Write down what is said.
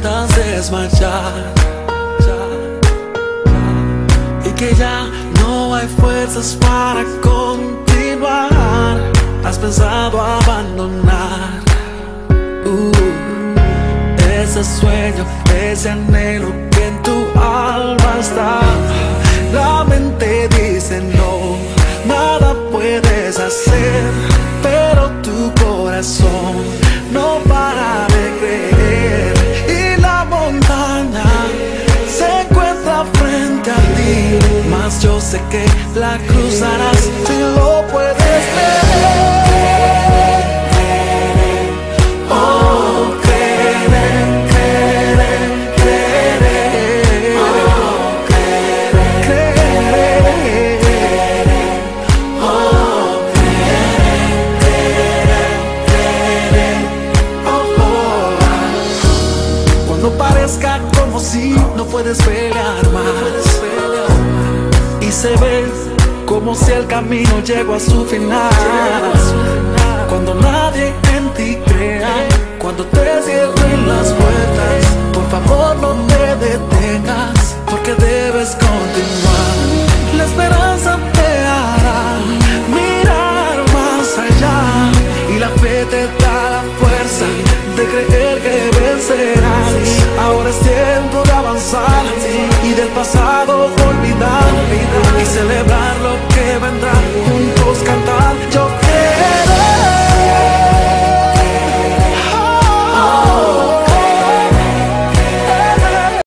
desmayar y que ya no hay fuerzas para continuar. Has pensado abandonar uh, ese sueño, ese anhelo que en tu alma está. La mente dice no, nada puedes hacer, pero tu corazón no para mas yo sé que la cruzarás si lo puedes creer. Oh, creer, creer, creer. Oh, creer, creer. Oh, creer, creer. Oh, oh. Cuando parezca como si no puedes pelear más se ve como si el camino llegó a su final. Cuando nadie en ti crea, cuando te cierren las puertas, por favor no te detengas, porque debes continuar. La esperanza te hará mirar más allá y la fe te da la fuerza de creer que vencerás. Ahora es tiempo de avanzar